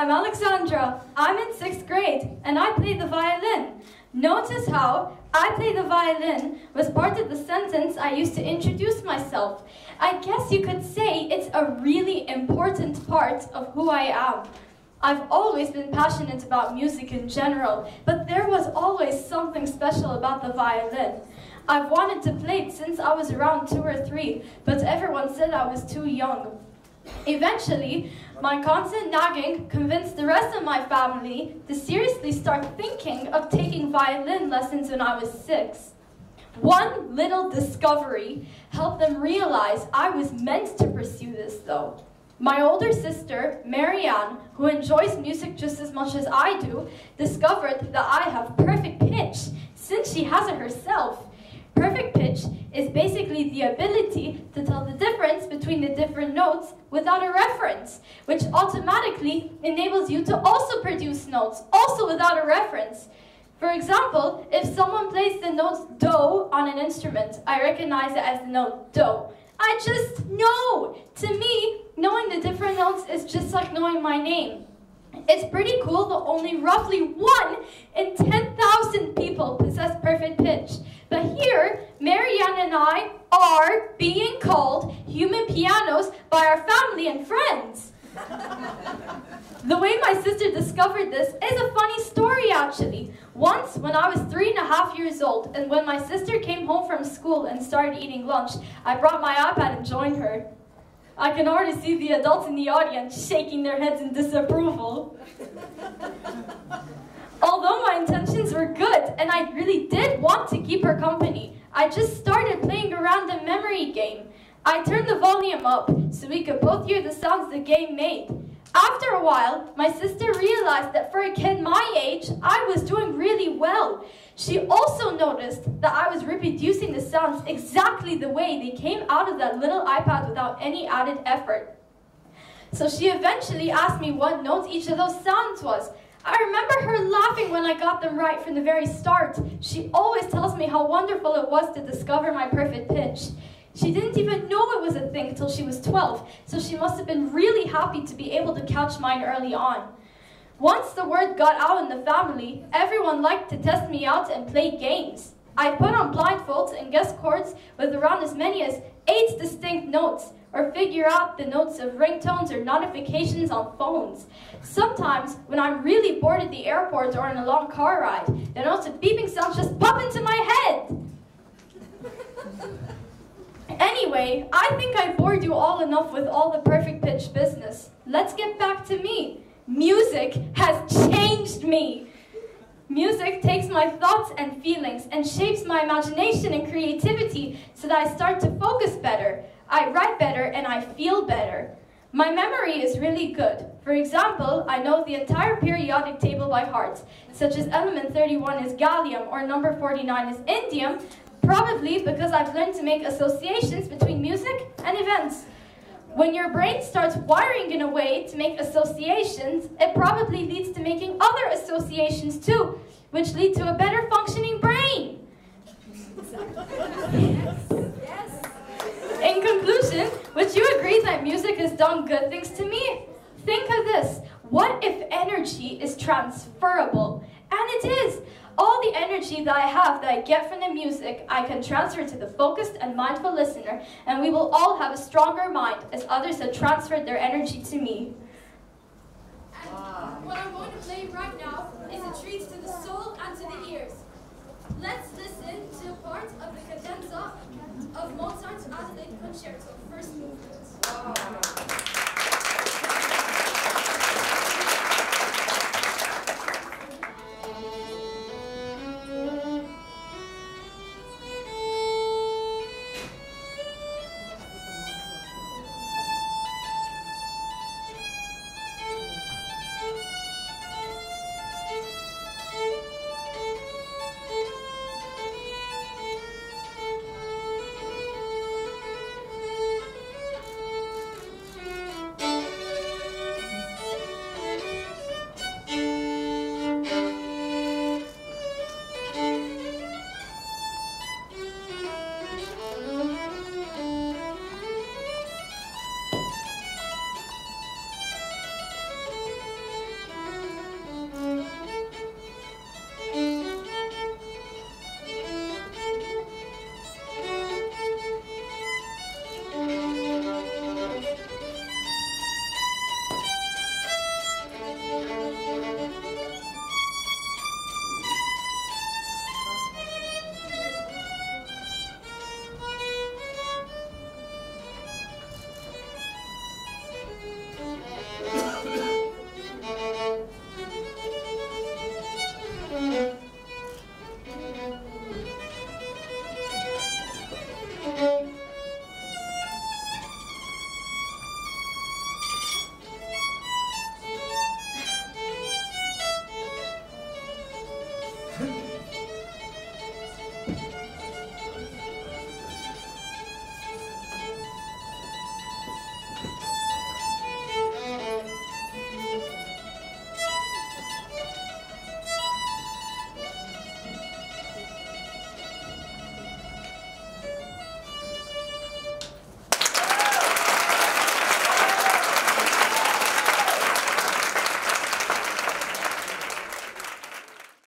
I'm Alexandra. I'm in sixth grade, and I play the violin. Notice how I play the violin was part of the sentence I used to introduce myself. I guess you could say it's a really important part of who I am. I've always been passionate about music in general, but there was always something special about the violin. I've wanted to play it since I was around two or three, but everyone said I was too young. Eventually, my constant nagging convinced the rest of my family to seriously start thinking of taking violin lessons when I was six. One little discovery helped them realize I was meant to pursue this, though. My older sister, Marianne, who enjoys music just as much as I do, discovered that I have perfect pitch, since she has it herself. Perfect pitch is basically the ability to tell the difference between the different notes without a reference, which automatically enables you to also produce notes, also without a reference. For example, if someone plays the note do on an instrument, I recognize it as the note do. I just know. To me, knowing the different notes is just like knowing my name. It's pretty cool that only roughly one in 10,000 people possess perfect pitch. But here, Marianne and I are being called human pianos by our family and friends. the way my sister discovered this is a funny story, actually. Once, when I was three and a half years old, and when my sister came home from school and started eating lunch, I brought my iPad and joined her. I can already see the adults in the audience shaking their heads in disapproval. Although my intentions were good, and I really did want to keep her company, I just started playing a random memory game. I turned the volume up so we could both hear the sounds the game made. After a while, my sister realized that for a kid my age, I was doing really well. She also noticed that I was reproducing the sounds exactly the way they came out of that little iPad without any added effort. So she eventually asked me what notes each of those sounds was. I remember her laughing when I got them right from the very start. She always tells me how wonderful it was to discover my perfect pitch. She didn't even know it was a thing until she was 12, so she must have been really happy to be able to catch mine early on. Once the word got out in the family, everyone liked to test me out and play games. I put on blindfolds and guess chords with around as many as eight distinct notes, or figure out the notes of ringtones or notifications on phones. Sometimes, when I'm really bored at the airport or on a long car ride, the notes of beeping sounds just pop into my head. Anyway, I think I bored you all enough with all the perfect pitch business. Let's get back to me. Music has changed me. Music takes my thoughts and feelings and shapes my imagination and creativity so that I start to focus better. I write better and I feel better. My memory is really good. For example, I know the entire periodic table by heart, such as element 31 is gallium or number 49 is indium, Probably because I've learned to make associations between music and events. When your brain starts wiring in a way to make associations, it probably leads to making other associations too, which lead to a better functioning brain. yes. In conclusion, would you agree that music has done good things to me? Think of this. What if energy is transferable? And it is. All the energy that I have that I get from the music, I can transfer to the focused and mindful listener, and we will all have a stronger mind as others have transferred their energy to me. And what I'm going to play right now is a treat to the soul and to the ears. Let's listen